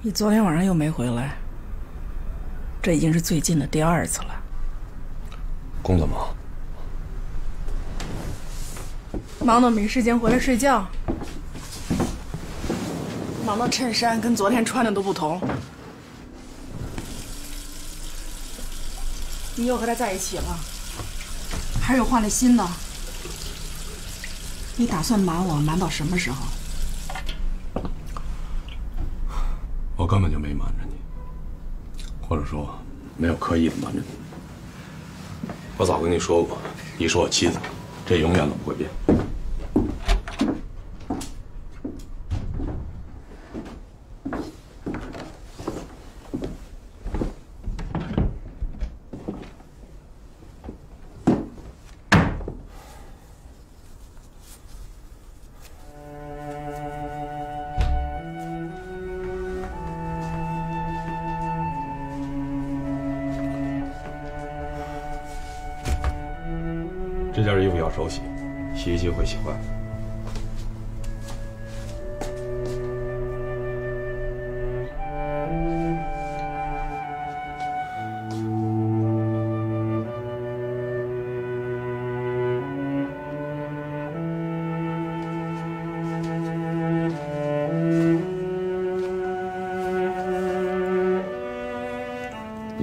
你昨天晚上又没回来，这已经是最近的第二次了。工作忙，忙到没时间回来睡觉，忙到衬衫跟昨天穿的都不同。你又和他在一起了，还是又换了新的？你打算瞒我瞒到什么时候？我根本就没瞒着你，或者说没有刻意的瞒着你。我早跟你说过，你是我妻子，这永远都不会变。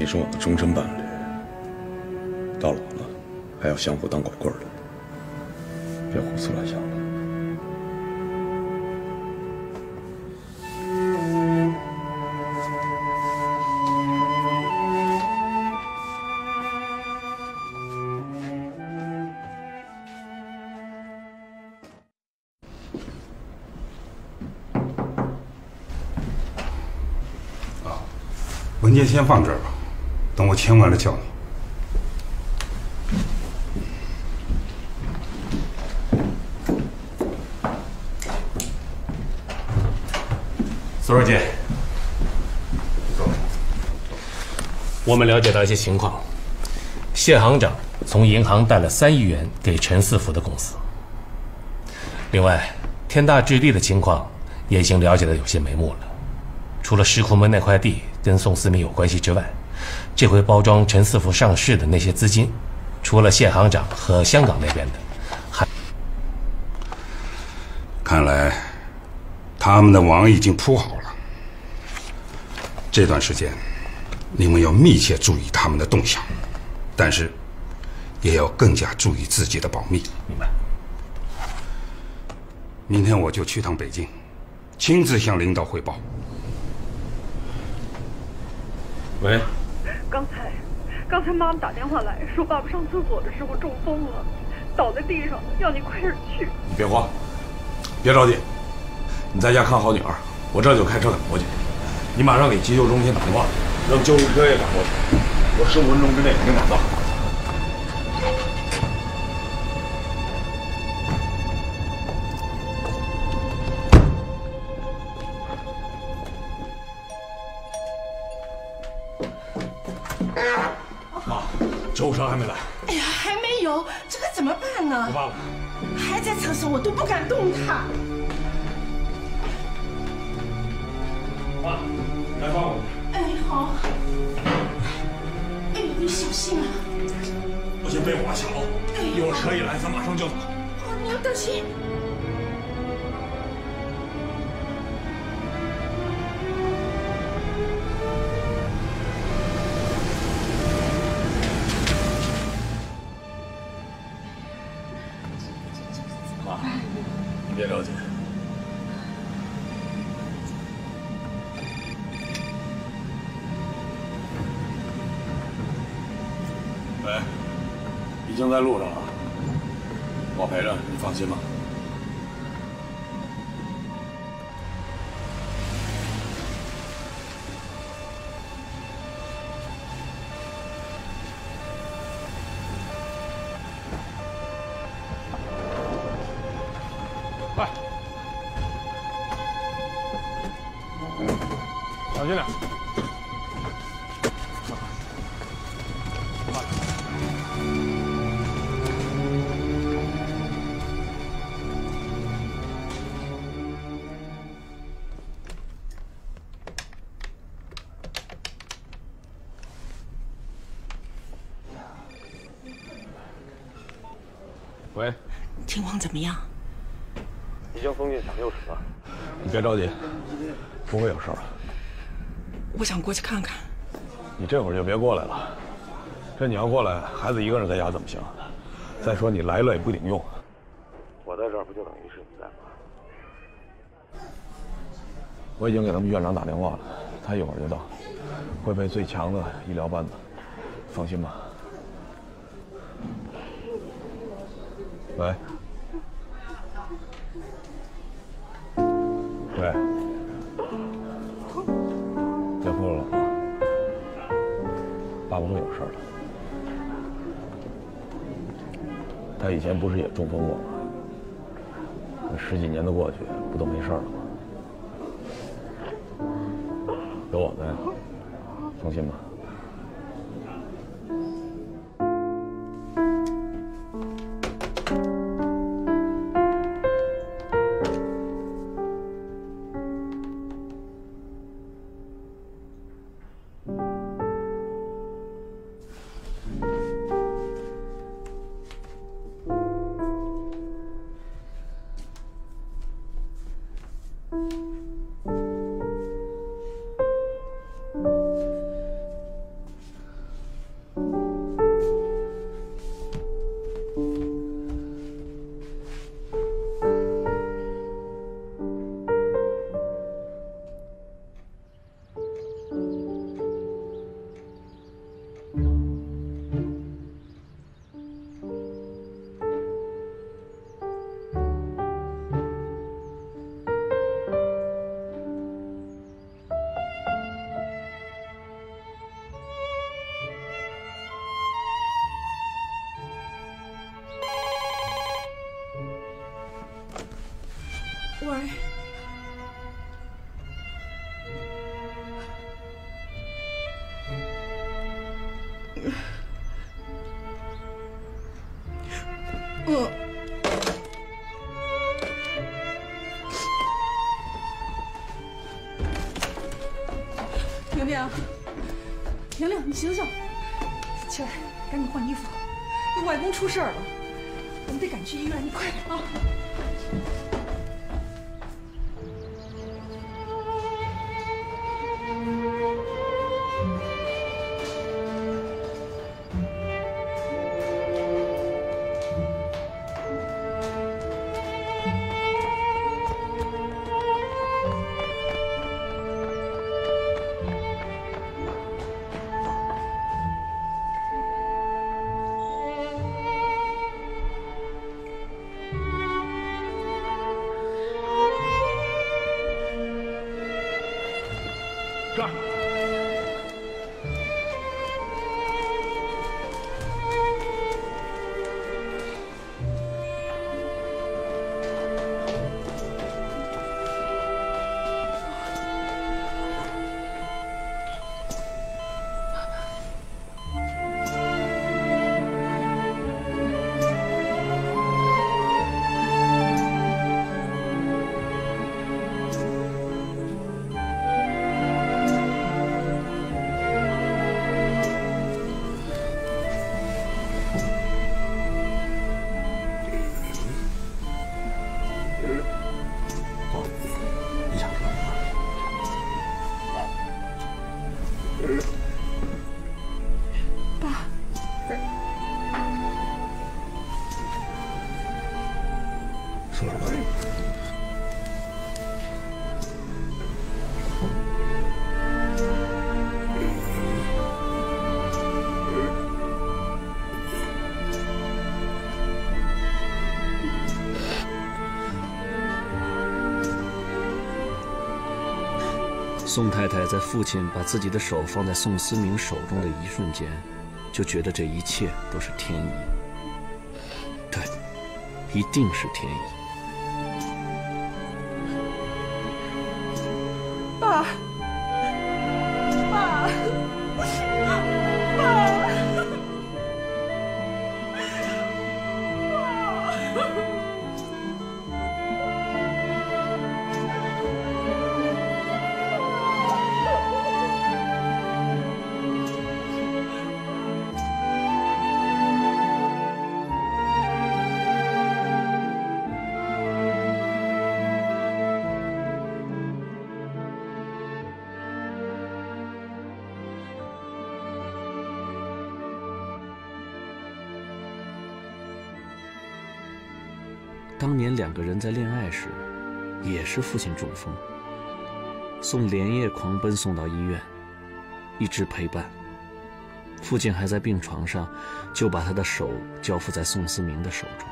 你是我的终身伴侣，到老了还要相互当拐棍的，别胡思乱想了。文件先放这儿吧，等我签完了叫你。苏若姐，我们了解到一些情况，谢行长从银行贷了三亿元给陈四福的公司。另外，天大置地的情况也已经了解的有些眉目了。除了石库门那块地跟宋思明有关系之外，这回包装陈四福上市的那些资金，除了谢行长和香港那边的，还看来他们的网已经铺好了。这段时间，你们要密切注意他们的动向，但是也要更加注意自己的保密。明白。明天我就去趟北京，亲自向领导汇报。喂，刚才，刚才妈妈打电话来说，爸爸上厕所的时候中风了，倒在地上，要你快点去。你别慌，别着急，你在家看好女儿，我这就开车赶过去。你马上给急救中心打电话，让救护车也赶过去。我十五分钟之内肯定赶到。办呢不？办了。还在厕所，我都不敢动他。妈，来帮我。哎，好。哎呦，你小心啊！不行，别花小，一会儿车一来，咱马上就走。哦，你要当心。在路上了，我陪着，你放心吧。况怎么样？已经封进抢救室了，你别着急，不会有事儿。我想过去看看。你这会儿就别过来了，这你要过来，孩子一个人在家怎么行？再说你来了也不顶用。我在这儿不就等于是你在吗？我已经给他们院长打电话了，他一会儿就到，会配最强的医疗班子，放心吧。喂，对，别哭了，老婆，爸不会有事儿的。他以前不是也中风过吗？十几年都过去，不都没事了吗？有我在，放心吧。事儿了，宋太太在父亲把自己的手放在宋思明手中的一瞬间，就觉得这一切都是天意。对，一定是天意。当年两个人在恋爱时，也是父亲中风，宋连夜狂奔送到医院，一直陪伴。父亲还在病床上，就把他的手交付在宋思明的手中。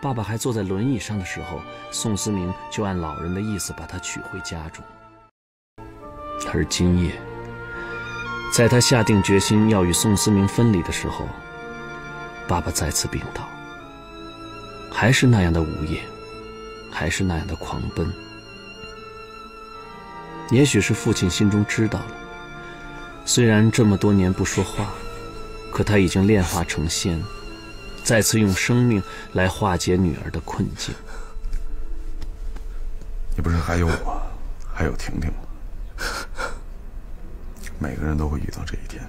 爸爸还坐在轮椅上的时候，宋思明就按老人的意思把他娶回家中。而今夜，在他下定决心要与宋思明分离的时候，爸爸再次病倒，还是那样的午夜，还是那样的狂奔。也许是父亲心中知道了。虽然这么多年不说话，可他已经炼化成仙，再次用生命来化解女儿的困境。你不是还有我，还有婷婷吗？每个人都会遇到这一天，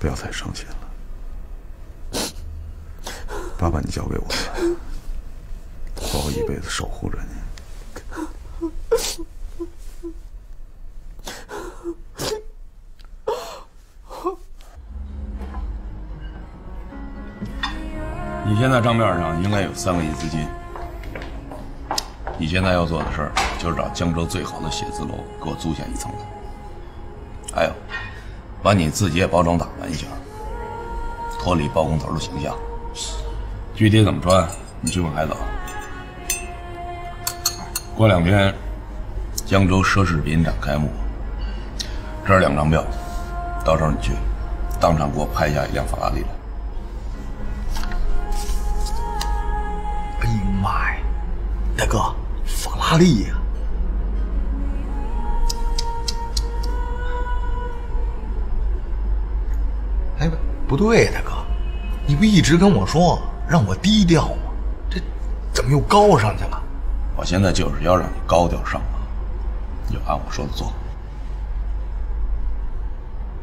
不要太伤心了。他把你交给我了，我会一辈子守护着你。你现在账面上应该有三个亿资金，你现在要做的事儿就是找江州最好的写字楼给我租下一层的，还有，把你自己也包装打扮一下，脱离包工头的形象。具体怎么穿，你去问海藻。过两天，江州奢侈品展开幕，这儿两张票，到时候你去，当场给我拍下一辆法拉利来。哎呀妈呀，大哥，法拉利呀！哎，不对，大哥，你不一直跟我说让我低调吗？这怎么又高上去了？我现在就是要让你高调上马，你就按我说的做。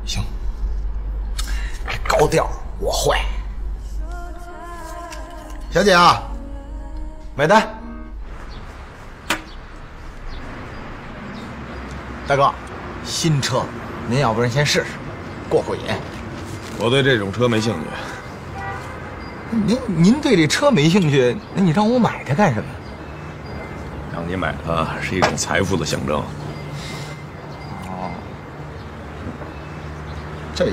行，高调我会。小姐啊，买单。大哥，新车，您要不然先试试，过过瘾。我对这种车没兴趣。您您对这车没兴趣，那你让我买它干什么？让你买它是一种财富的象征。哦，这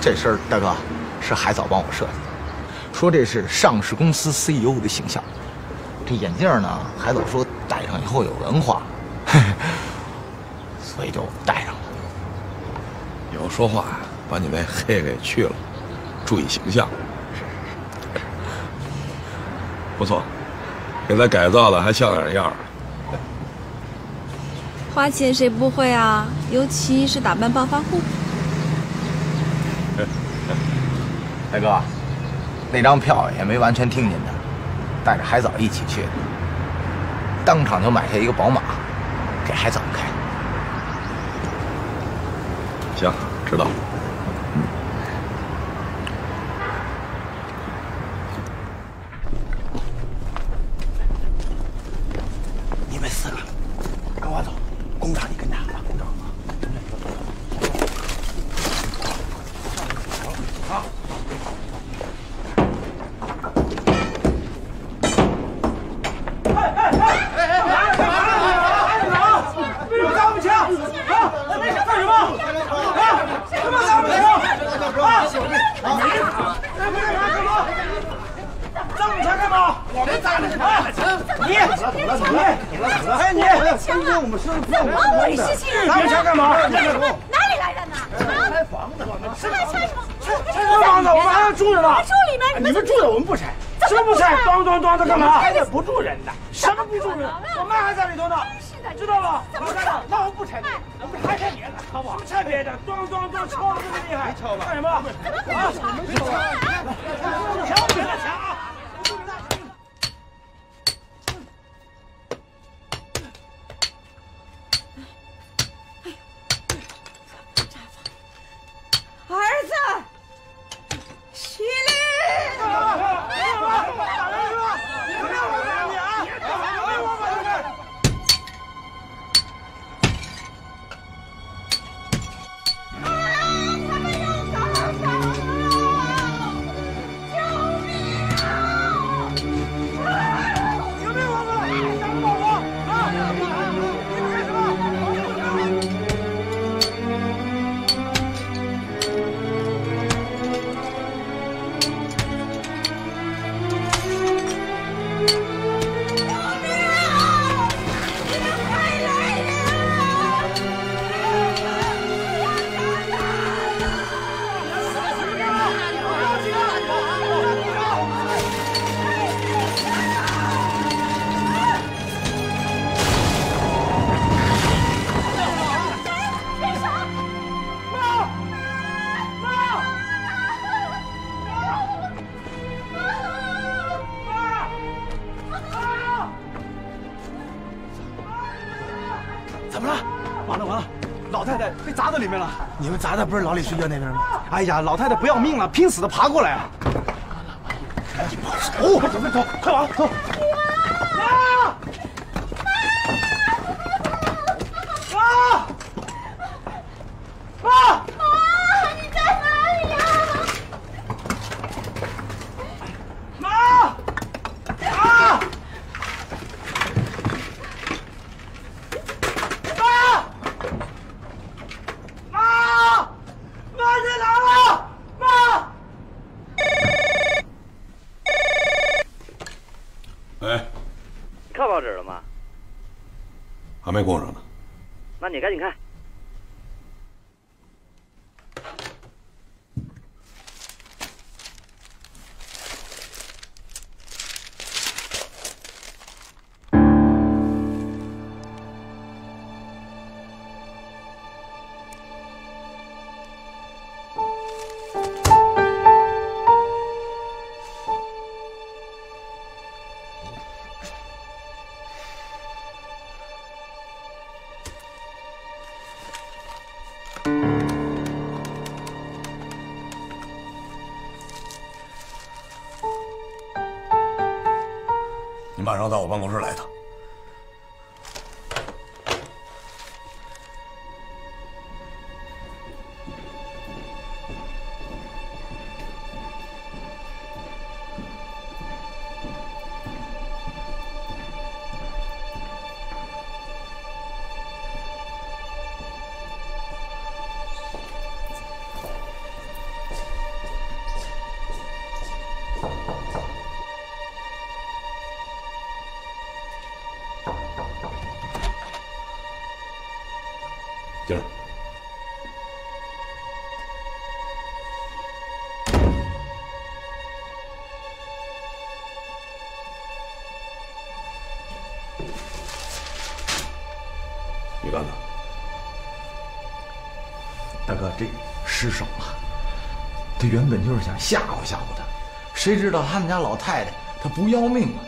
这事儿，大哥是海藻帮我设计的，说这是上市公司 CEO 的形象。这眼镜呢，海藻说戴上以后有文化，所以就戴上了。以后说话把你那嘿给去了，注意形象。不错，给他改造的还像点样儿。花钱谁不会啊？尤其是打扮暴发户。大哥，那张票也没完全听您的，带着海藻一起去的，当场就买下一个宝马，给海藻开。行，知道。你们四个跟我走，工厂你里面了。你们砸的不是老李睡觉那边吗？哎呀，老太太不要命了，拼死的爬过来。赶紧跑，走，走走走，快往走。妈！妈！妈！妈，你在哪里呀？妈！妈！妈！妈！妈在哪儿？妈！哎，看报纸了吗？还到我办公室来一他原本就是想吓唬吓唬他，谁知道他们家老太太她不要命了。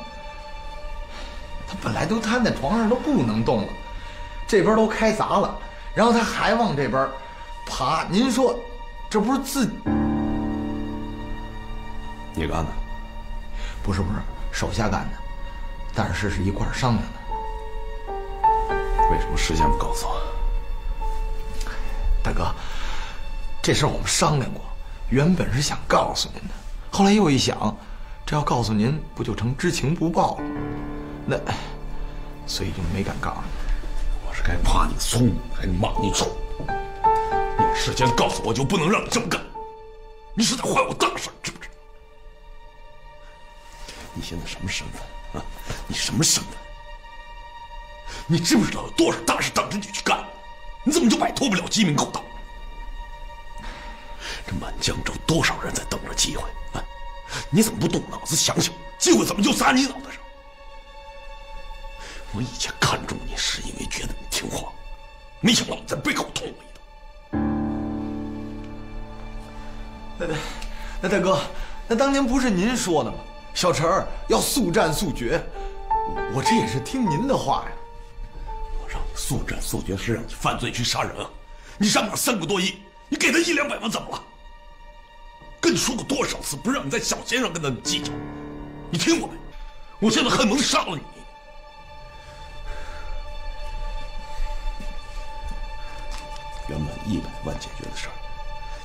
她本来都瘫在床上都不能动了，这边都开砸了，然后他还往这边爬。您说，这不是自你干的？不是不是手下干的，但是是一块商量的。为什么事先不告诉我？大哥，这事儿我们商量过，原本是想告诉您的，后来又一想，这要告诉您，不就成知情不报了？那，所以就没敢告诉你。我是该骂你聪明，还是骂你蠢？你要事先告诉我，就不能让你这么干。你是在坏我大事，知不知？你现在什么身份啊？你什么身份？你知不知道有多少大事等着你去干？你怎么就摆脱不了鸡鸣狗盗？多少人在等着机会啊？你怎么不动脑子想想，机会怎么就砸你脑袋上？我以前看中你是因为觉得你听话，没想到你在背后捅我一刀。那那大哥，那当年不是您说的吗？小陈儿要速战速决，我我这也是听您的话呀。我让你速战速决，是让你犯罪去杀人啊！你上面三个多亿，你给他一两百万怎么了？跟你说过多少次，不让你在小钱上跟他计较，你听过没？我现在恨不得杀了你！原本一百万解决的事儿，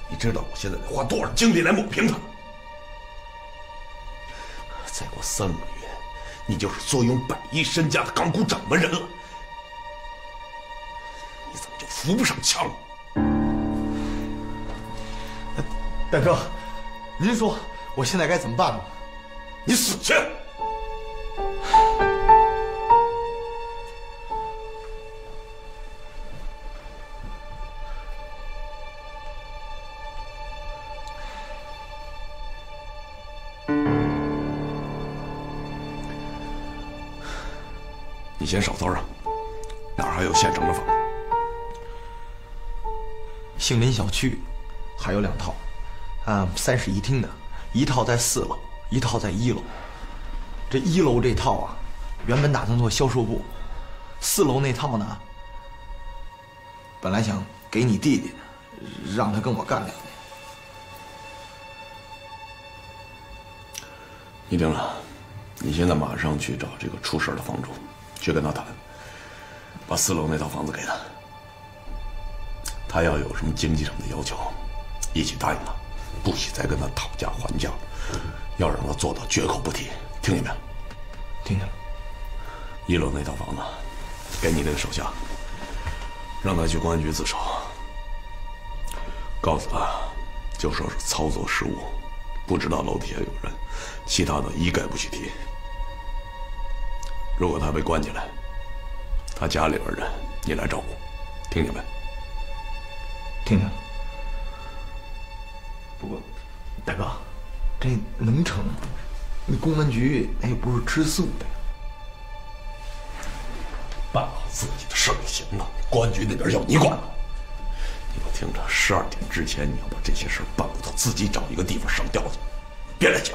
你知道我现在得花多少精力来抹平它？再过三个月，你就是坐拥百亿身家的港股掌门人了，你怎么就扶不上墙？大哥，您说我现在该怎么办呢？你死去！你先少骚扰，哪儿还有现成的房子？杏林小区还有两套，啊，三室一厅的，一套在四楼，一套在一楼。这一楼这套啊，原本打算做销售部，四楼那套呢，本来想给你弟弟，让他跟我干两年。你听着，你现在马上去找这个出事的房主，去跟他谈，把四楼那套房子给他。他要有什么经济上的要求，一起答应他，不许再跟他讨价还价，要让他做到绝口不提，听见没有？听见了。一楼那套房子，给你那个手下，让他去公安局自首，告诉他，就说是操作失误，不知道楼底下有人，其他的一概不许提。如果他被关起来，他家里边人你来照顾，听见没？听见了。不过，大哥，这能成吗？那公安局那又不是吃素的呀。办好自己的事儿就行了，公安局那边要你管。你给我听着，十二点之前你要把这些事儿办不到，自己找一个地方上吊去，别来叫。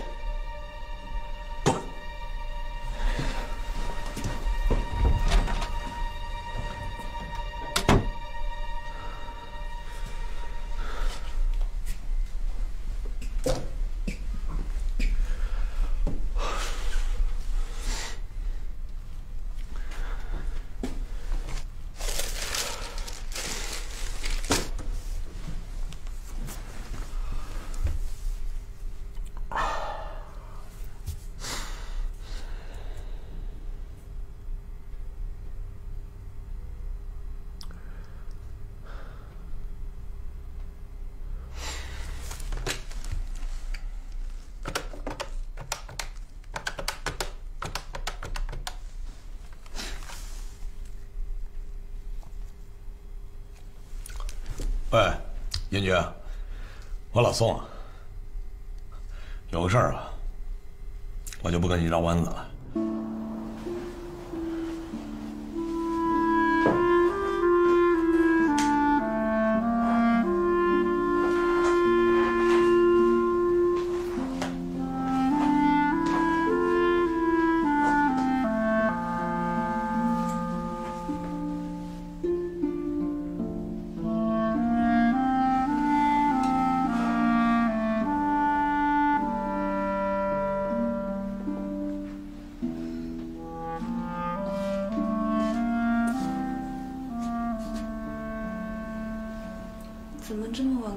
局，我老宋，有个事儿啊，我就不跟你绕弯子了。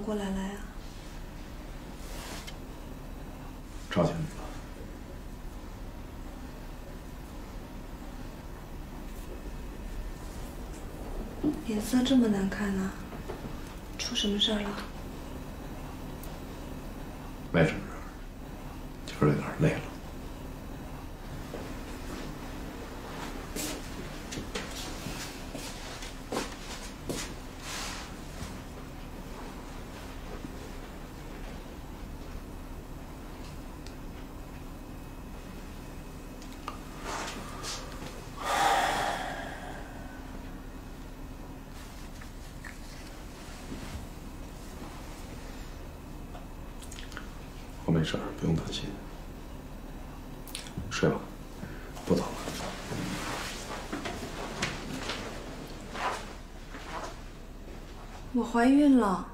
过来了呀？吵醒你了？脸色这么难看呢、出什么事儿了？没什么事儿，就是有点累了。我没事儿，不用担心。睡吧，不早了。我怀孕了。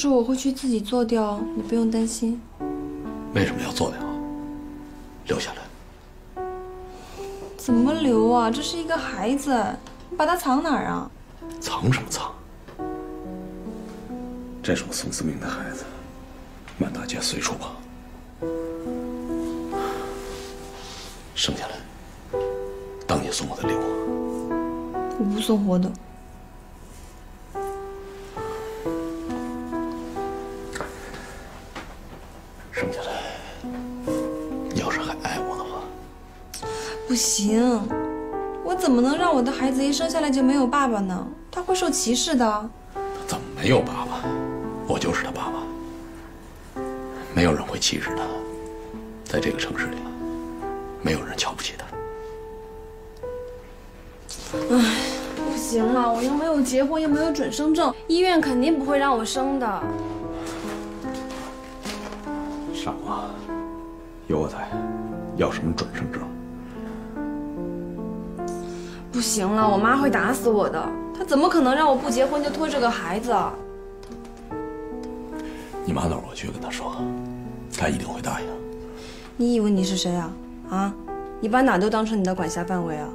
就是我会去自己做掉，你不用担心。为什么要做掉？留下来。怎么留啊？这是一个孩子，你把他藏哪儿啊？藏什么藏？这是我宋思明的孩子，满大街随处跑，生下来当你送我的礼物。我不送活的。行，我怎么能让我的孩子一生下来就没有爸爸呢？他会受歧视的。怎么没有爸爸？我就是他爸爸。没有人会歧视他，在这个城市里，没有人瞧不起他。唉，不行了，我又没有结婚，又没有准生证，医院肯定不会让我生的。傻瓜，有我在，要什么准生证？不行了，我妈会打死我的。她怎么可能让我不结婚就拖着个孩子？你妈那儿我去跟她说，她一定会答应。你以为你是谁啊？啊，你把哪都当成你的管辖范围啊？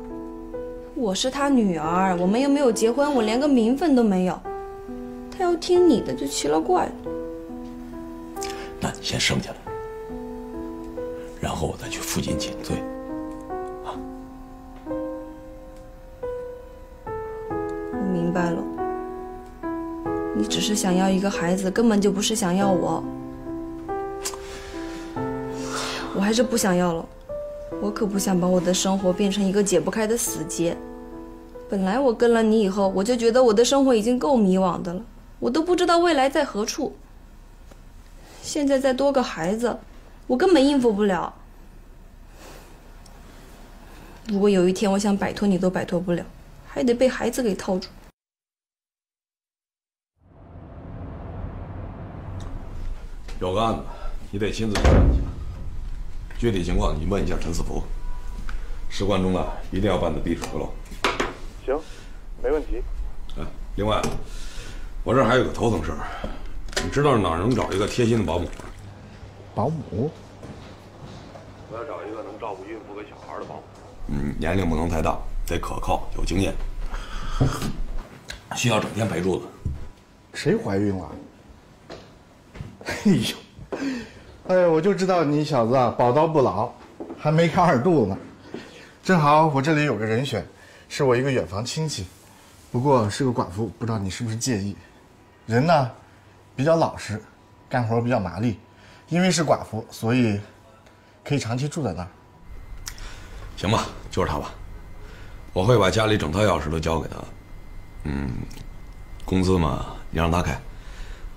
我是她女儿，我们又没有结婚，我连个名分都没有。她要听你的就奇了怪了。那你先生下来，然后我再去负荆请罪。只是想要一个孩子，根本就不是想要我。我还是不想要了，我可不想把我的生活变成一个解不开的死结。本来我跟了你以后，我就觉得我的生活已经够迷惘的了，我都不知道未来在何处。现在再多个孩子，我根本应付不了。如果有一天我想摆脱你都摆脱不了，还得被孩子给套住。有个案子，你得亲自。具体情况你问一下陈四福。事关重大，一定要办的滴水不漏。行，没问题。哎，另外，我这儿还有个头疼事儿，你知道哪儿能找一个贴心的保姆吗？保姆？我要找一个能照顾孕妇跟小孩的保姆。嗯，年龄不能太大，得可靠，有经验，需要整天陪住的。谁怀孕了？哎呦，哎呀，我就知道你小子啊，宝刀不老，还没开二度呢。正好我这里有个人选，是我一个远房亲戚，不过是个寡妇，不知道你是不是介意？人呢，比较老实，干活比较麻利，因为是寡妇，所以可以长期住在那儿。行吧，就是他吧。我会把家里整套钥匙都交给他。嗯，工资嘛，你让他开，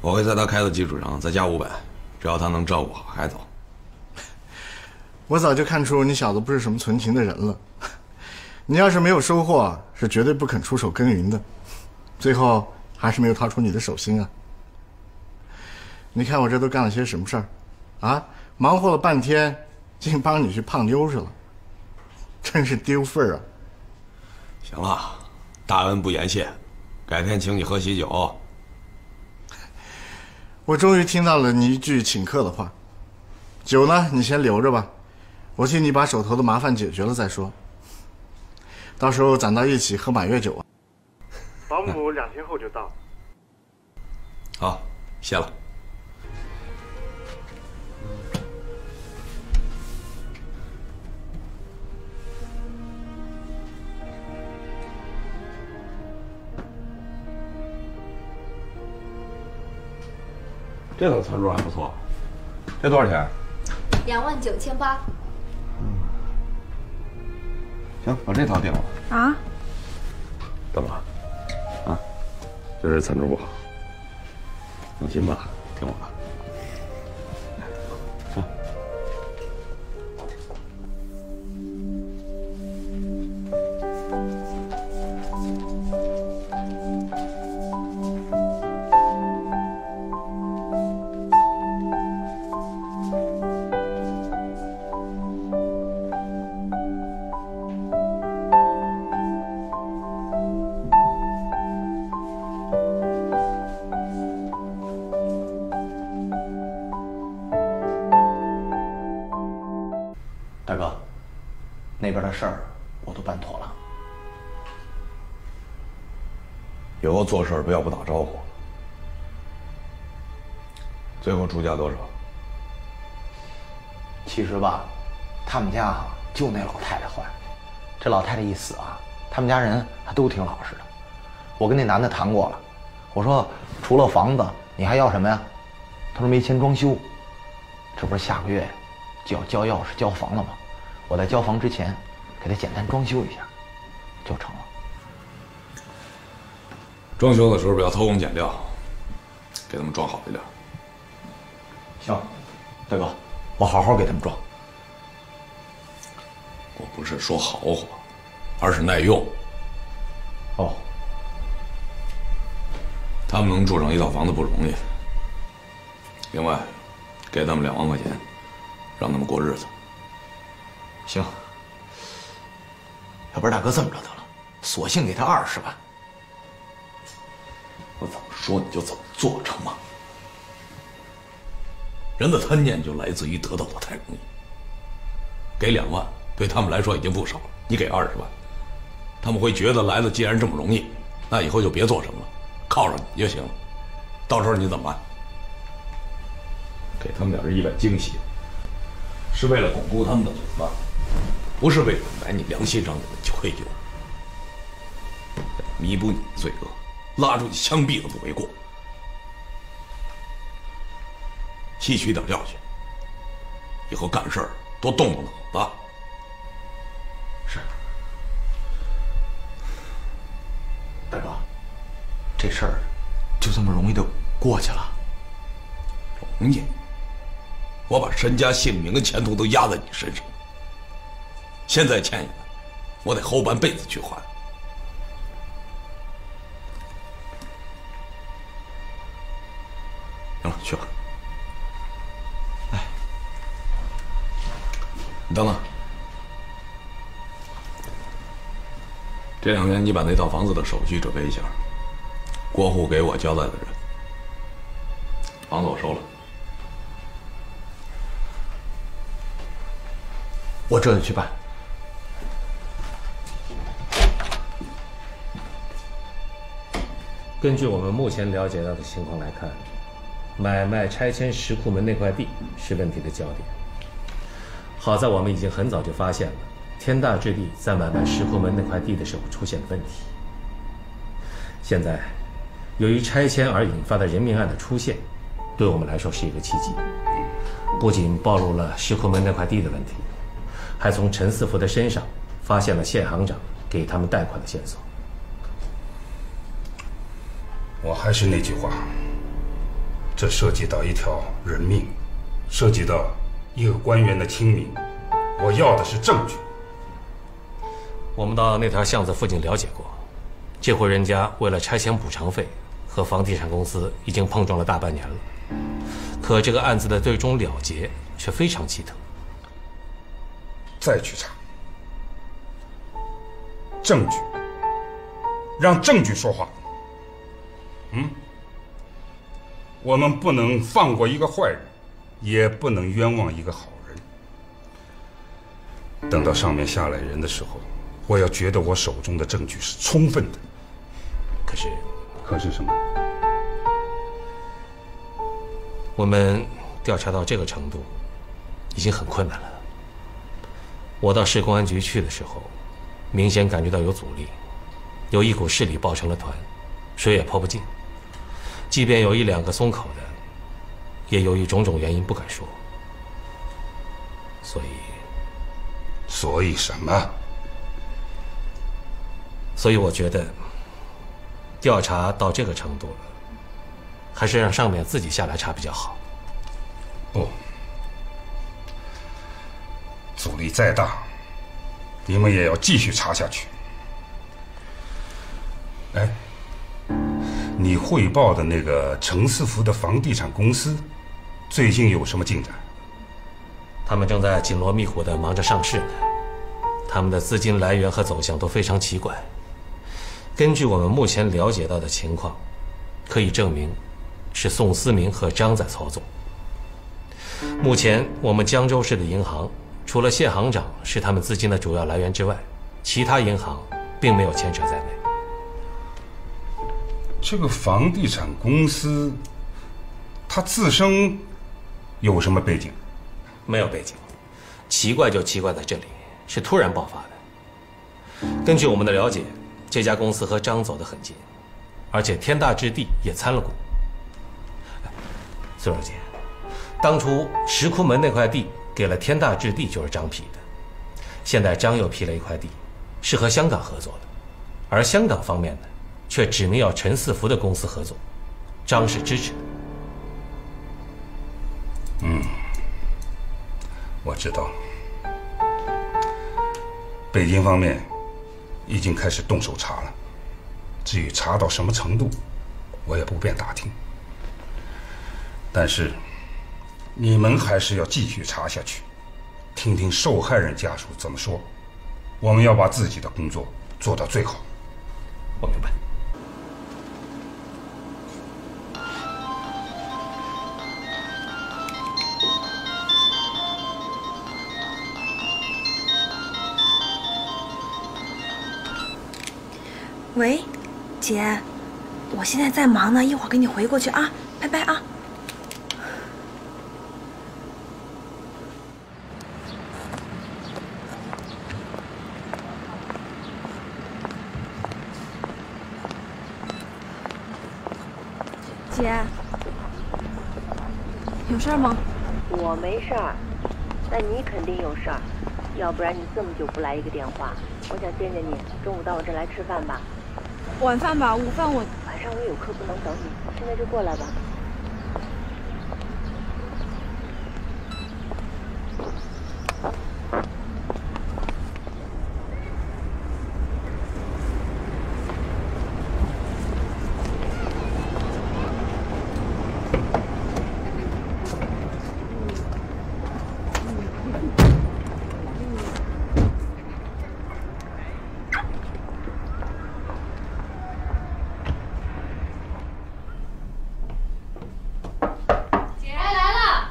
我会在他开的基础上再加五百，只要他能照顾好孩子。我早就看出你小子不是什么存情的人了。你要是没有收获，是绝对不肯出手耕耘的。最后还是没有掏出你的手心啊！你看我这都干了些什么事儿？啊，忙活了半天，竟帮你去胖妞去了，真是丢份儿啊！行了，大恩不言谢，改天请你喝喜酒。我终于听到了你一句请客的话。酒呢，你先留着吧。我替你把手头的麻烦解决了再说。到时候攒到一起喝满月酒啊！保姆两天后就到。好，谢了。这套餐桌还不错，这多少钱？两万九千八。行，把这套定了。啊？怎么了？啊？就是餐桌不好。放心吧，听我的。事儿不要不打招呼。最后出价多少？其实吧，他们家就那老太太坏。这老太太一死啊，他们家人还都挺老实的。我跟那男的谈过了，我说除了房子，你还要什么呀？他说没钱装修。这不是下个月就要交钥匙交房了吗？我在交房之前给他简单装修一下，装修的时候不要偷工减料，给他们装好一点。行，大哥，我好好给他们装。我不是说豪华，而是耐用。哦，他们能住上一套房子不容易。另外，给他们两万块钱，让他们过日子。行，要不然大哥这么着得了，索性给他二十万。说你就怎么做，成吗？人的贪念就来自于得到的太容易。给两万对他们来说已经不少了，你给二十万，他们会觉得来的既然这么容易，那以后就别做什么了，靠着你就行了。到时候你怎么办？给他们点意外惊喜，是为了巩固他们的嘴巴，不是为了买你良心上的愧疚，弥补你的罪恶。拉出去枪毙都不为过，吸取点教训，以后干事儿多动动脑子。是，大哥，这事儿就这么容易的过去了？容易？我把身家性命跟前途都压在你身上，现在欠下来，我得后半辈子去还。你等等，这两天你把那套房子的手续准备一下，过户给我交代的人。房子我收了，我这就去办。根据我们目前了解到的情况来看。买卖拆迁石库门那块地是问题的焦点。好在我们已经很早就发现了，天大置地在买卖石库门那块地的时候出现了问题。现在，由于拆迁而引发的人命案的出现，对我们来说是一个契机。不仅暴露了石库门那块地的问题，还从陈四福的身上发现了谢行长给他们贷款的线索。我还是那句话。这涉及到一条人命，涉及到一个官员的清明，我要的是证据。我们到那条巷子附近了解过，这户人家为了拆迁补偿费，和房地产公司已经碰撞了大半年了。可这个案子的最终了结却非常奇特。再去查，证据，让证据说话。嗯。我们不能放过一个坏人，也不能冤枉一个好人。等到上面下来人的时候，我要觉得我手中的证据是充分的。可是，可是什么？我们调查到这个程度，已经很困难了。我到市公安局去的时候，明显感觉到有阻力，有一股势力抱成了团，谁也泼不进。即便有一两个松口的，也由于种种原因不敢说。所以，所以什么？所以我觉得，调查到这个程度了，还是让上面自己下来查比较好。不，阻力再大，你们也要继续查下去。哎。你汇报的那个陈四福的房地产公司，最近有什么进展？他们正在紧锣密鼓的忙着上市呢。他们的资金来源和走向都非常奇怪。根据我们目前了解到的情况，可以证明是宋思明和张在操纵。目前我们江州市的银行，除了谢行长是他们资金的主要来源之外，其他银行并没有牵扯在内。这个房地产公司，它自身有什么背景？没有背景，奇怪就奇怪在这里，是突然爆发的。根据我们的了解，这家公司和张走得很近，而且天大置地也参了股。孙小姐，当初石窟门那块地给了天大置地，就是张批的。现在张又批了一块地，是和香港合作的，而香港方面呢，却指明要陈四福的公司合作，张是支持的。嗯，我知道，北京方面已经开始动手查了，至于查到什么程度，我也不便打听。但是，你们还是要继续查下去，听听受害人家属怎么说。我们要把自己的工作做到最好。我明白。喂，姐，我现在在忙呢，一会儿给你回过去啊，拜拜啊。姐，有事吗？我没事儿，那你肯定有事儿，要不然你这么久不来一个电话。我想见见你，中午到我这来吃饭吧。晚饭吧，午饭我晚上我有课不能等你，现在就过来吧。姐来了，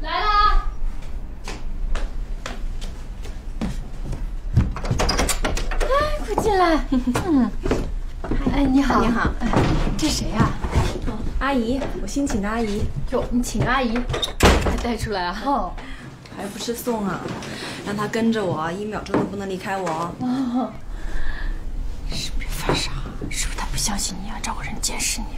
来了啊！哎，快进来。嗯，哎，你好，你好。哎，这谁呀？阿姨，我新请的阿姨。哟，你请个阿姨，还带出来啊？哦，还不是送啊，让她跟着我，一秒钟都不能离开我。哦，是不是犯傻？是不是他不相信你啊？找个人监视你？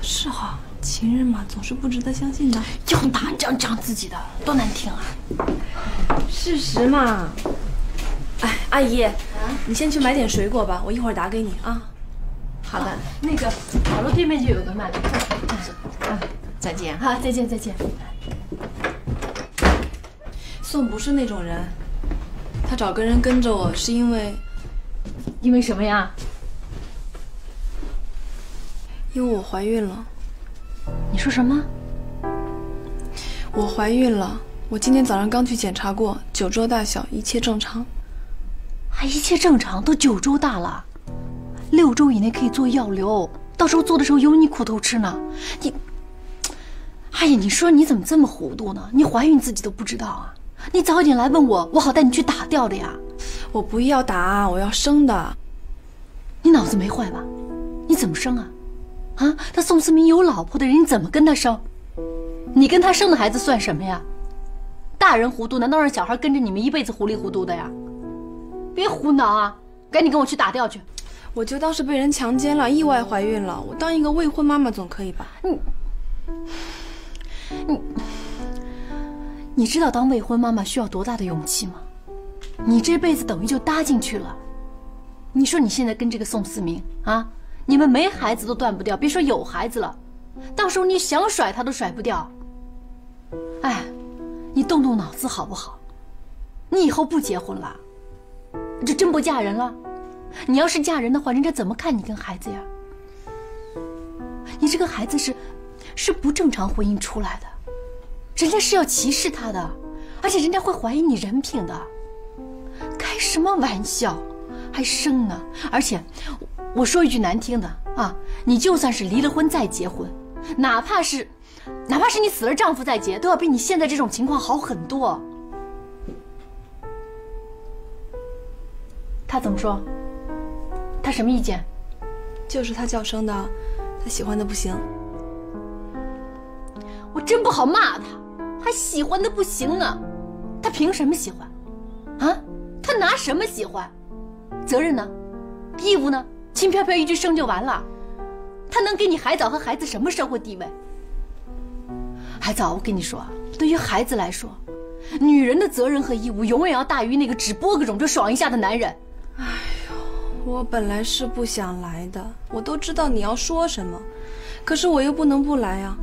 是哈，情人嘛，总是不值得相信的。又拿这样讲自己的，多难听啊！事实嘛。哎，阿姨，你先去买点水果吧，我一会儿打给你啊。好的，那个马路对面就有个卖的。嗯，再见。好，再见，再见。宋不是那种人，他找个人跟着我是因为，因为什么呀？因为我怀孕了。你说什么？我怀孕了，我今天早上刚去检查过，九周大小，一切正常。还一切正常？都九周大了，六周以内可以做药流，到时候做的时候有你苦头吃呢。你，哎呀，你说你怎么这么糊涂呢？你怀孕自己都不知道啊？你早点来问我，我好带你去打掉的呀。我不要打，我要生的。你脑子没坏吧？你怎么生啊？啊，他宋思明有老婆的人，你怎么跟他生？你跟他生的孩子算什么呀？大人糊涂，难道让小孩跟着你们一辈子糊里糊涂的呀？别胡闹啊！赶紧跟我去打掉去。我就当是被人强奸了，意外怀孕了。我当一个未婚妈妈总可以吧？你，你，你知道当未婚妈妈需要多大的勇气吗？你这辈子等于就搭进去了。你说你现在跟这个宋思明啊，你们没孩子都断不掉，别说有孩子了，到时候你想甩他都甩不掉。哎，你动动脑子好不好？你以后不结婚了，这真不嫁人了。你要是嫁人的话，人家怎么看你跟孩子呀？你这个孩子是，是不正常婚姻出来的，人家是要歧视他的，而且人家会怀疑你人品的。开什么玩笑，还生呢？而且，我说一句难听的啊，你就算是离了婚再结婚，哪怕是，哪怕是你死了丈夫再结，都要比你现在这种情况好很多。他怎么说？他什么意见？就是他叫声的，他喜欢的不行。我真不好骂他，还喜欢的不行呢。他凭什么喜欢？啊？他拿什么喜欢？责任呢？义务呢？轻飘飘一句生就完了？他能给你海藻和孩子什么社会地位？海藻，我跟你说，对于孩子来说，女人的责任和义务永远要大于那个只播个种就爽一下的男人。哎呦，我本来是不想来的，我都知道你要说什么，可是我又不能不来啊，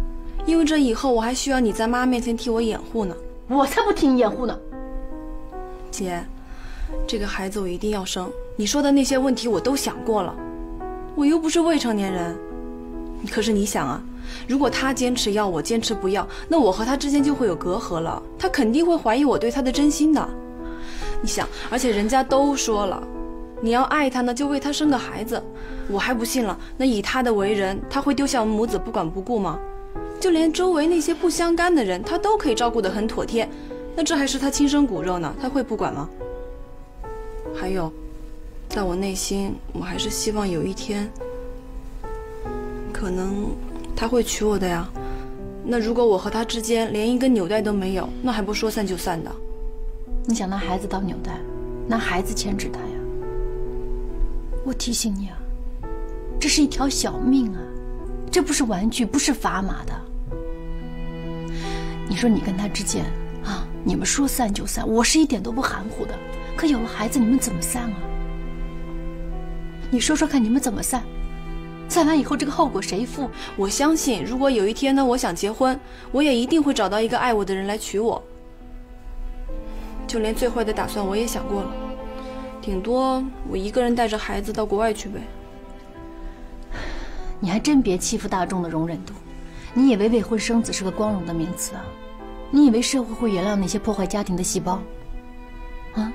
因为这以后我还需要你在妈面前替我掩护呢。我才不替你掩护呢，姐，这个孩子我一定要生。你说的那些问题我都想过了，我又不是未成年人。可是你想啊，如果他坚持要，我坚持不要，那我和他之间就会有隔阂了。他肯定会怀疑我对他的真心的。你想，而且人家都说了，你要爱他呢，就为他生个孩子。我还不信了，那以他的为人，他会丢下我们母子不管不顾吗？就连周围那些不相干的人，他都可以照顾得很妥帖。那这还是他亲生骨肉呢，他会不管吗？还有，在我内心，我还是希望有一天，可能他会娶我的呀。那如果我和他之间连一根纽带都没有，那还不说散就散的？你想拿孩子当纽带，拿孩子牵制他呀？我提醒你啊，这是一条小命啊，这不是玩具，不是砝码的。你说你跟他之间啊，你们说散就散，我是一点都不含糊的。可有了孩子，你们怎么散啊？你说说看，你们怎么散？散完以后，这个后果谁负？我相信，如果有一天呢，我想结婚，我也一定会找到一个爱我的人来娶我。就连最坏的打算我也想过了，顶多我一个人带着孩子到国外去呗。你还真别欺负大众的容忍度，你以为未婚生子是个光荣的名词啊？你以为社会会原谅那些破坏家庭的细胞？啊！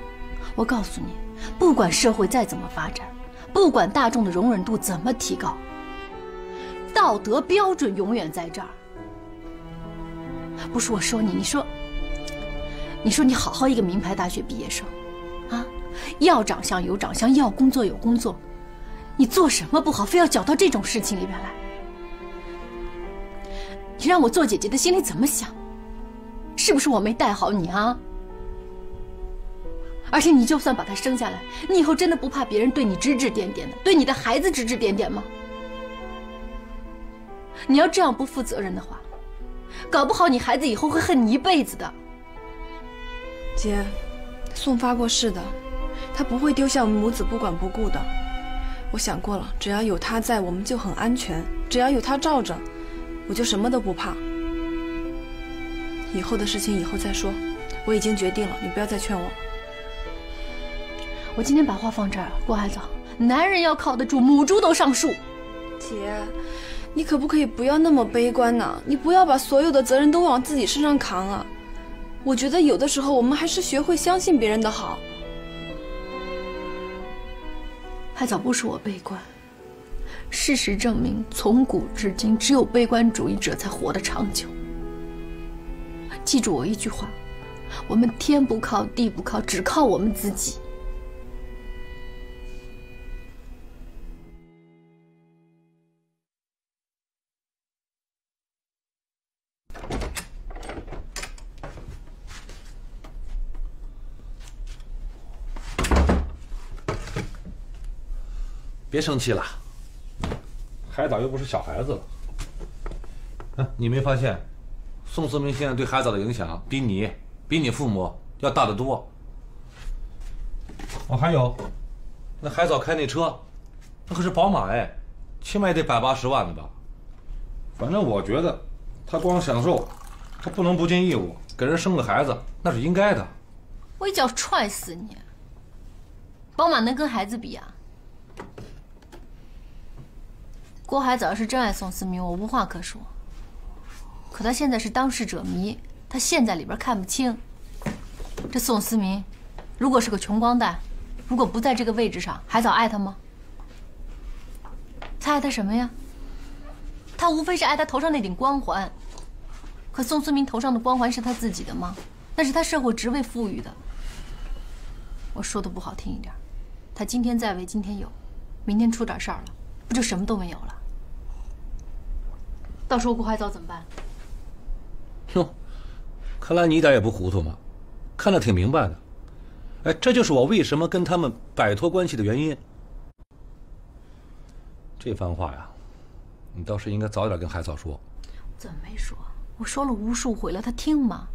我告诉你，不管社会再怎么发展，不管大众的容忍度怎么提高，道德标准永远在这儿。不是我说你，你说，你说你好好一个名牌大学毕业生，啊，要长相有长相，要工作有工作，你做什么不好，非要搅到这种事情里边来？你让我做姐姐的心里怎么想？是不是我没带好你啊？而且你就算把他生下来，你以后真的不怕别人对你指指点点的，对你的孩子指指点点吗？你要这样不负责任的话，搞不好你孩子以后会恨你一辈子的。姐，宋发过誓的，他不会丢下我们母子不管不顾的。我想过了，只要有他在，我们就很安全；只要有他罩着，我就什么都不怕。以后的事情以后再说，我已经决定了，你不要再劝我了。我今天把话放这儿，郭海藻，男人要靠得住，母猪都上树。姐，你可不可以不要那么悲观呢？你不要把所有的责任都往自己身上扛啊！我觉得有的时候我们还是学会相信别人的好。还早不是我悲观，事实证明，从古至今，只有悲观主义者才活得长久。记住我一句话：我们天不靠地不靠，只靠我们自己。别生气了，海藻又不是小孩子了。嗯，你没发现，宋思明现在对海藻的影响比你、比你父母要大得多。哦，还有，那海藻开那车，那可是宝马哎，起码也得百八十万的吧？反正我觉得，他光享受，他不能不尽义务，给人生个孩子那是应该的。我一脚踹死你！宝马能跟孩子比啊？郭海藻要是真爱宋思明，我无话可说。可他现在是当事者迷，他陷在里边看不清。这宋思明，如果是个穷光蛋，如果不在这个位置上，海藻爱他吗？他爱他什么呀？他无非是爱他头上那顶光环。可宋思明头上的光环是他自己的吗？那是他社会职位赋予的。我说的不好听一点，他今天在位，今天有，明天出点事儿了，不就什么都没有了？到时候顾海藻怎么办？哟，看来你一点也不糊涂嘛，看得挺明白的。哎，这就是我为什么跟他们摆脱关系的原因。这番话呀，你倒是应该早点跟海藻说。怎么没说？我说了无数回了，他听吗？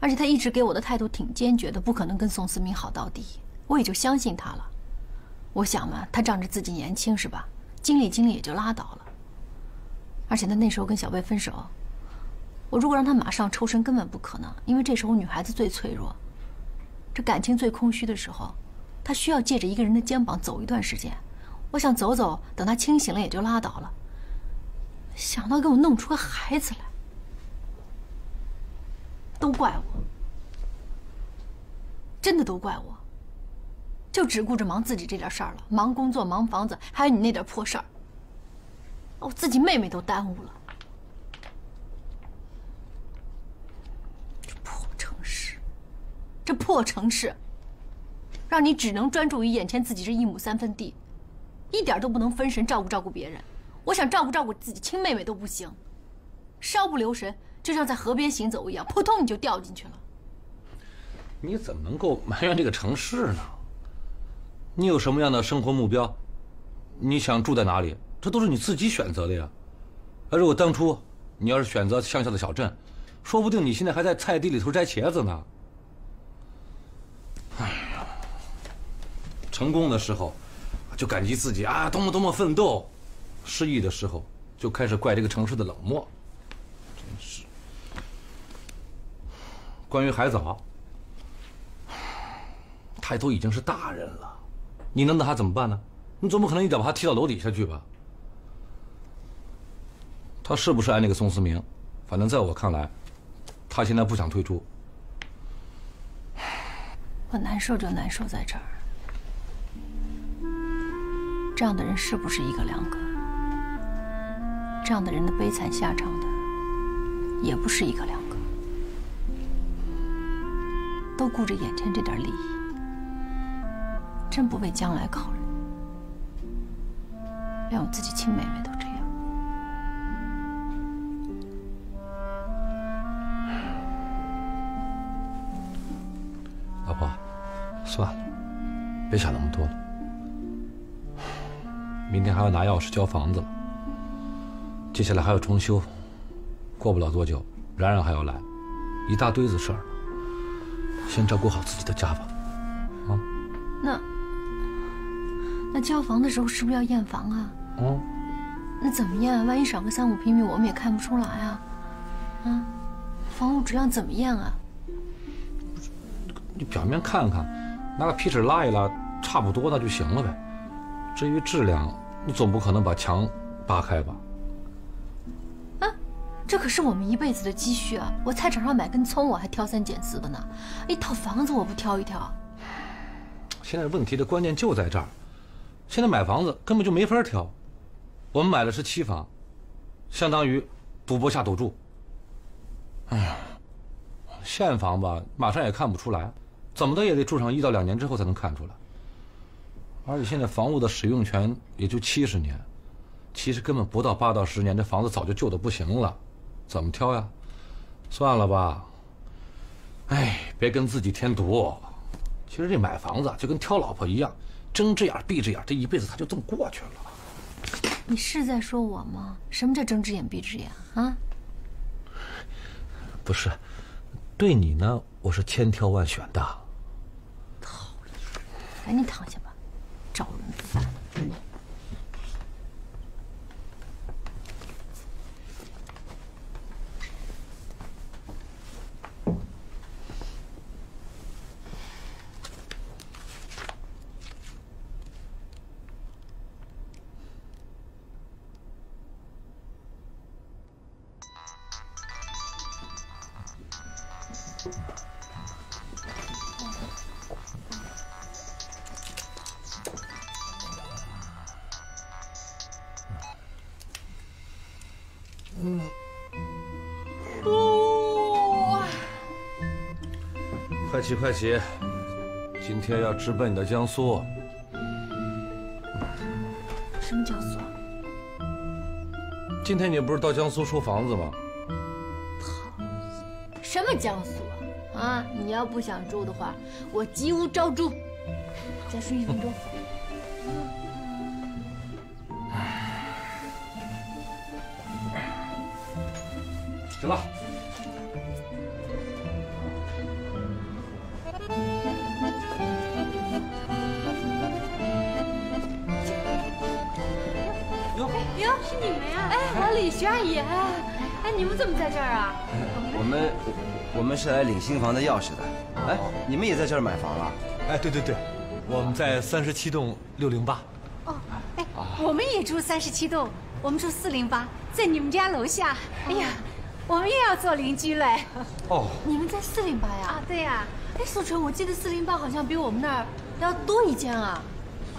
而且他一直给我的态度挺坚决的，不可能跟宋思明好到底，我也就相信他了。我想嘛，他仗着自己年轻是吧？经历经历也就拉倒了。而且他那时候跟小贝分手，我如果让他马上抽身，根本不可能，因为这时候女孩子最脆弱，这感情最空虚的时候，他需要借着一个人的肩膀走一段时间。我想走走，等他清醒了也就拉倒了。想到给我弄出个孩子来，都怪我，真的都怪我，就只顾着忙自己这点事儿了，忙工作，忙房子，还有你那点破事儿，我自己妹妹都耽误了。这破城市，这破城市，让你只能专注于眼前自己这一亩三分地。一点都不能分神照顾照顾别人，我想照顾照顾自己亲妹妹都不行，稍不留神就像在河边行走一样，扑通你就掉进去了。你怎么能够埋怨这个城市呢？你有什么样的生活目标？你想住在哪里？这都是你自己选择的呀。而如果当初你要是选择乡下的小镇，说不定你现在还在菜地里头摘茄子呢。哎呀，成功的时候。就感激自己啊，多么多么奋斗；失意的时候，就开始怪这个城市的冷漠。真是。关于海藻，他都已经是大人了，你能拿他怎么办呢？你总不可能一脚把他踢到楼底下去吧？他是不是爱那个宋思明？反正在我看来，他现在不想退出。我难受就难受在这儿。这样的人是不是一个两个？这样的人的悲惨下场的，也不是一个两个。都顾着眼前这点利益，真不为将来考虑。连我自己亲妹妹都算了，别想那么多了。明天还要拿钥匙交房子了，接下来还要装修，过不了多久，然然还要来，一大堆子事儿。先照顾好自己的家吧，啊？那那交房的时候是不是要验房啊？哦。那怎么验？万一少个三五平米，我们也看不出来啊。啊？房屋质量怎么验啊？你表面看看，拿个皮尺拉一拉，差不多那就行了呗。至于质量。你总不可能把墙扒开吧？啊，这可是我们一辈子的积蓄啊！我菜场上买根葱，我还挑三拣四的呢。一套房子我不挑一挑。现在问题的关键就在这儿，现在买房子根本就没法挑。我们买的是期房，相当于赌博下赌注。哎呀，现房吧，马上也看不出来，怎么的也得住上一到两年之后才能看出来。而且现在房屋的使用权也就七十年，其实根本不到八到十年，这房子早就旧的不行了，怎么挑呀？算了吧。哎，别跟自己添堵。其实这买房子就跟挑老婆一样，睁只眼闭只眼，这一辈子他就这么过去了。你是在说我吗？什么叫睁只眼闭只眼啊？不是，对你呢，我是千挑万选的。赶紧躺下吧。招人烦。起快起！今天要直奔你的江苏。什么江苏啊？今天你不是到江苏收房子吗？讨厌！什么江苏啊？啊！你要不想住的话，我吉屋招租。再睡一分钟。行了。徐阿姨，哎，哎，你们怎么在这儿啊？我们我们是来领新房的钥匙的。哎，你们也在这儿买房了？哎，对对对，我们在三十七栋六零八。哦，哎，我们也住三十七栋，我们住四零八，在你们家楼下。哎呀，我们又要做邻居嘞。哦，你们在四零八呀？啊，对呀。哎，素纯，我记得四零八好像比我们那儿要多一间啊。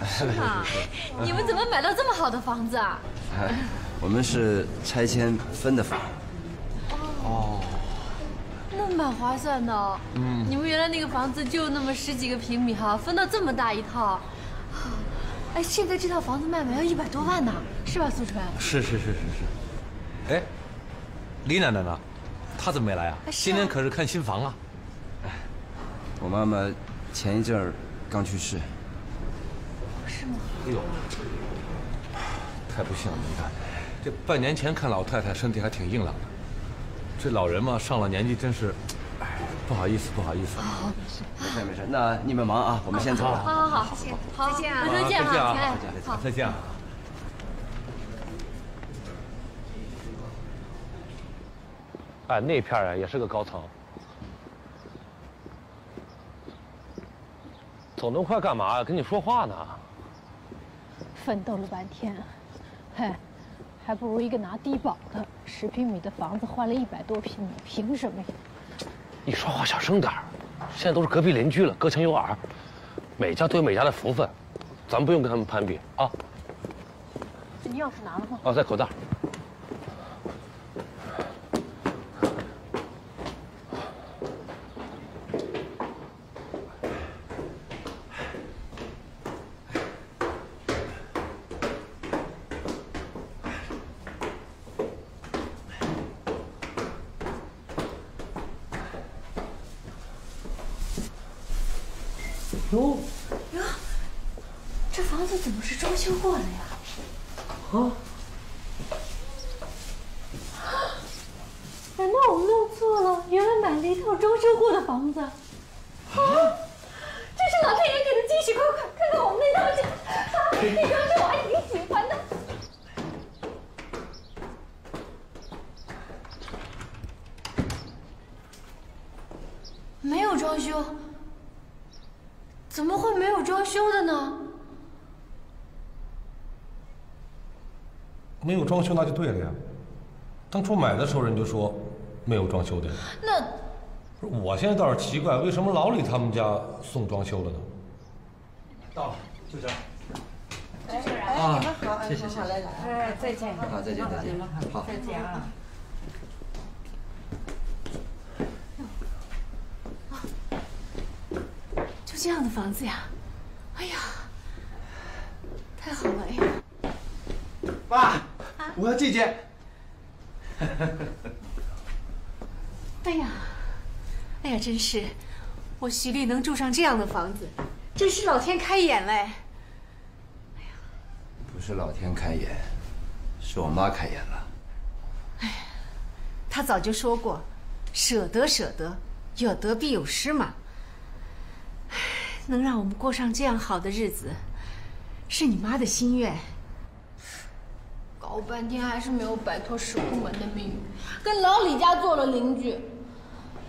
是吗？你们怎么买到这么好的房子啊？哎，我们是拆迁分的房。哦，那蛮划算的。嗯，你们原来那个房子就那么十几个平米哈，分到这么大一套。哎，现在这套房子卖卖要一百多万呢，是吧，苏纯？是是是是是。哎，李奶奶呢？她怎么没来啊？今天可是看新房啊。我妈妈前一阵儿刚去世。是吗？哎呦，太不幸了！你看，这半年前看老太太身体还挺硬朗的，这老人嘛上了年纪真是，哎，不好意思，不好意思。没事没事，那你们忙啊，我们先走了。好好好，谢谢，再见啊！再见啊，再见，好，再见啊。哎，那片啊也是个高层。走那么快干嘛呀？跟你说话呢。奋斗了半天，嘿，还不如一个拿低保的，十平米的房子换了一百多平米，凭什么呀？你说话小声点现在都是隔壁邻居了，隔墙有耳，每家都有每家的福分，咱们不用跟他们攀比啊。你钥匙拿了吗？哦，在口袋。哟哟，这房子怎么是装修过的呀？啊？难道我们弄错了？原装修过的房子。啊！这是老天爷给的惊喜！快快看看我们那套家，啊，那装修我还挺喜欢的。没有装修。怎么会没有装修的呢？没有装修那就对了呀。当初买的时候人就说没有装修的。那，不是我现在倒是奇怪，为什么老李他们家送装修了呢？到了，就这样。哎，啊你们好，谢谢谢谢好来来，哎，再见，好再见再见好，好再见啊。就这样的房子呀？哎呀，太好了！哎呀，爸，我要这间。哎呀，哎呀，真是，我徐丽能住上这样的房子，真是老天开眼嘞！哎呀不是老天开眼，是我妈开眼了。哎呀她早就说过，舍得舍得，有得必有失嘛。唉能让我们过上这样好的日子，是你妈的心愿。搞半天还是没有摆脱石库门的命运，跟老李家做了邻居。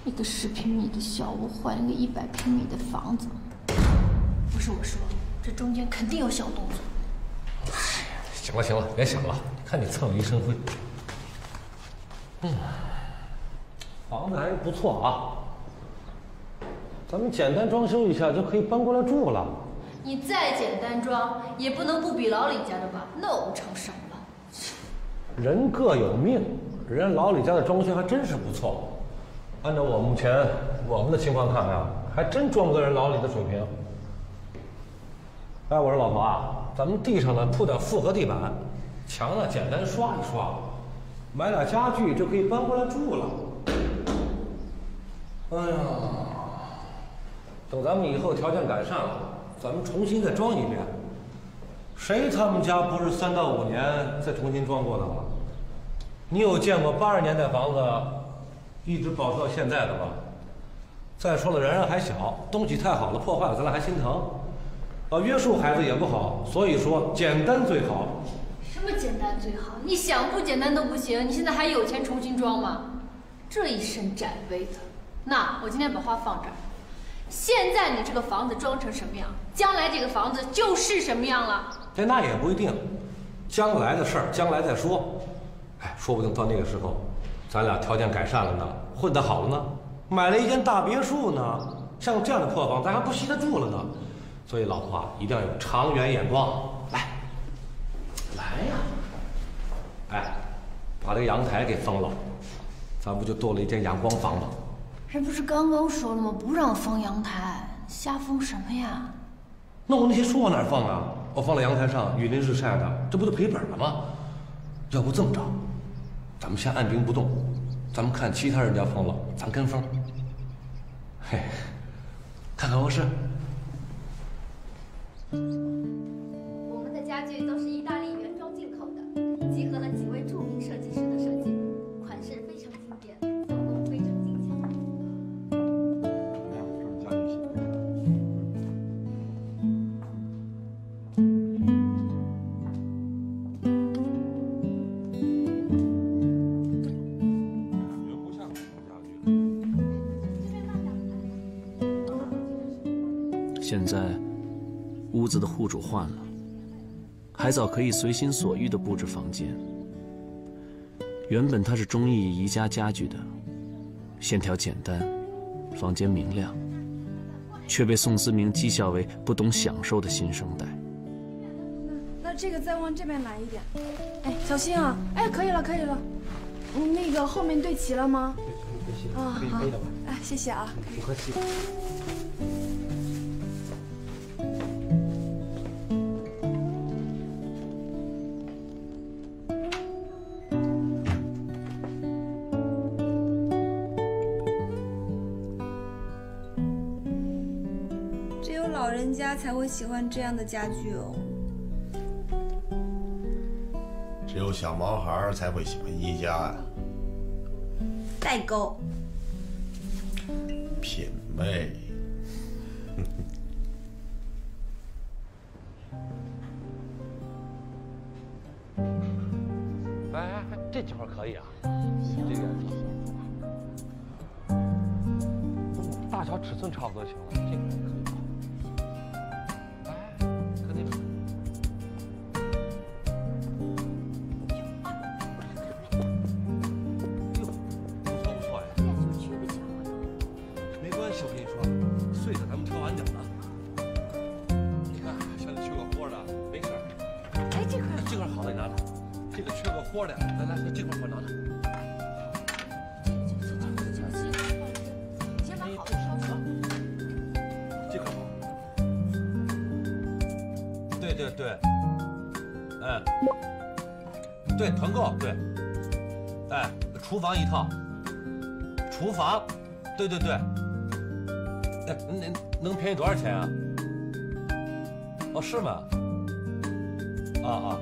一个十平米的小屋换一个一百平米的房子，不是我说，这中间肯定有小动作。行了行了，别想了，看你蹭了一身灰。嗯，房子还是不错啊，咱们简单装修一下就可以搬过来住了。你再简单装，也不能不比老李家的吧？那我们成什么了？人各有命，人家老李家的装修还真是不错。按照我目前我们的情况看啊，还真装不得人老李的水平。哎，我说老婆啊，咱们地上呢铺点复合地板，墙呢简单刷一刷，买点家具就可以搬过来住了。哎呀，等咱们以后条件改善了，咱们重新再装一遍。谁他们家不是三到五年再重新装过的吗？你有见过八十年代房子一直保持到现在的吧。再说了，然然还小，东西太好了，破坏了咱俩还心疼。啊，约束孩子也不好，所以说简单最好。什么简单最好？你想不简单都不行。你现在还有钱重新装吗？这一身展威的，那我今天把话放这儿。现在你这个房子装成什么样，将来这个房子就是什么样了。哎，那也不一定，将来的事儿将来再说。哎，说不定到那个时候，咱俩条件改善了呢，混得好了呢，买了一间大别墅呢。像这样的破房，咱还不惜得住了呢。所以老婆啊，一定要有长远眼光。来，来呀！哎，把这个阳台给封了，咱不就多了一间阳光房吗？人不是刚刚说了吗？不让封阳台，瞎封什么呀？那我那些书往哪儿放啊？我放在阳台上，雨淋日晒的，这不就赔本了吗？要不这么着，咱们先按兵不动，咱们看其他人家封了，咱跟风。嘿，看看卧室。我们的家具都是现在，屋子的户主换了，海藻可以随心所欲地布置房间。原本他是中意宜家家具的，线条简单，房间明亮，却被宋思明讥笑为不懂享受的新生代。那这个再往这边来一点。哎，小心啊！哎，可以了，可以了。嗯，那个后面对齐了吗？啊，好。哎，谢谢啊。不客气。会喜欢这样的家具哦。只有小毛孩才会喜欢宜家呀、代沟。品味。厨房，对对对，哎，能能便宜多少钱啊？哦，是吗？啊啊。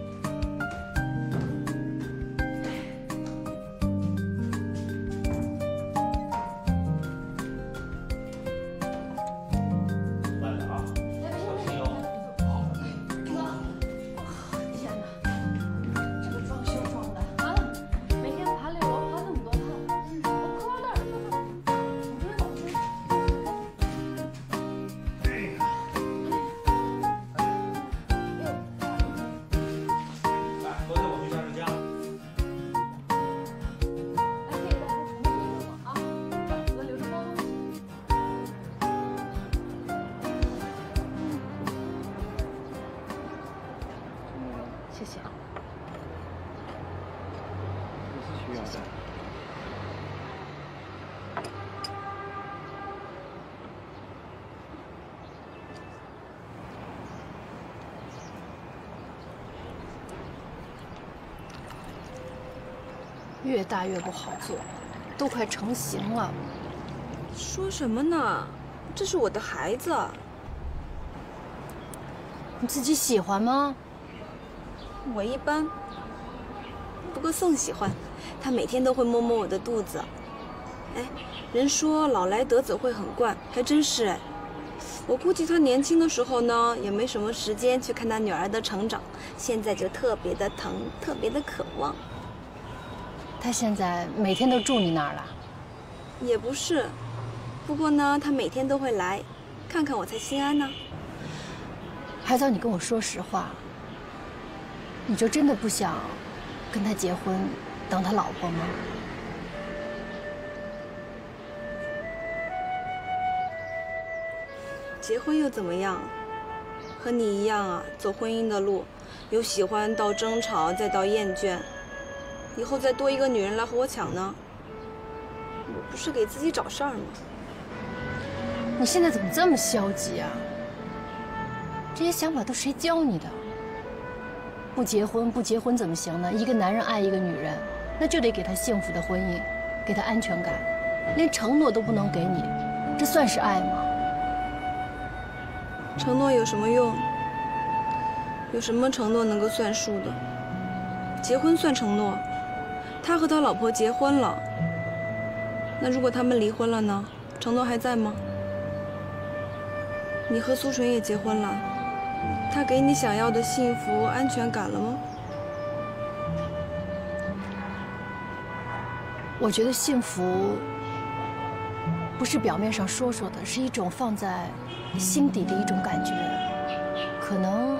大越不好做，都快成型了。说什么呢？这是我的孩子。你自己喜欢吗？我一般。不过宋喜欢，他每天都会摸摸我的肚子。哎，人说老来得子会很惯，还真是哎。我估计他年轻的时候呢，也没什么时间去看他女儿的成长，现在就特别的疼，特别的渴望。他现在每天都住你那儿了？也不是，不过呢，他每天都会来，看看我才心安呢。海藻，你跟我说实话，你就真的不想跟他结婚，当他老婆吗？结婚又怎么样？和你一样啊，走婚姻的路，由喜欢到争吵，再到厌倦，以后再多一个女人来和我抢呢，我不是给自己找事儿吗？你现在怎么这么消极啊？这些想法都谁教你的？不结婚，不结婚怎么行呢？一个男人爱一个女人，那就得给她幸福的婚姻，给她安全感，连承诺都不能给你，这算是爱吗？承诺有什么用？有什么承诺能够算数的？结婚算承诺？他和他老婆结婚了，那如果他们离婚了呢？承诺还在吗？你和苏纯也结婚了，他给你想要的幸福、安全感了吗？我觉得幸福不是表面上说说的，是一种放在。心底的一种感觉，可能，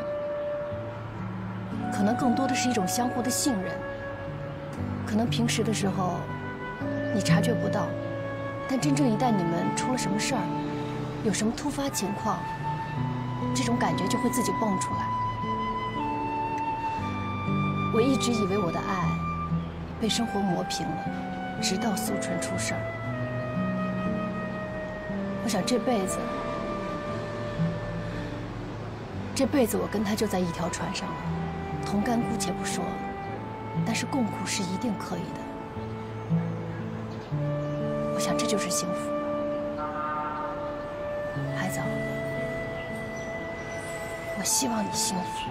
可能更多的是一种相互的信任。可能平时的时候，你察觉不到，但真正一旦你们出了什么事儿，有什么突发情况，这种感觉就会自己蹦出来。我一直以为我的爱被生活磨平了，直到苏纯出事儿。我想这辈子。这辈子我跟他就在一条船上了，同甘姑且不说，但是共苦是一定可以的。我想这就是幸福。孩子，我希望你幸福。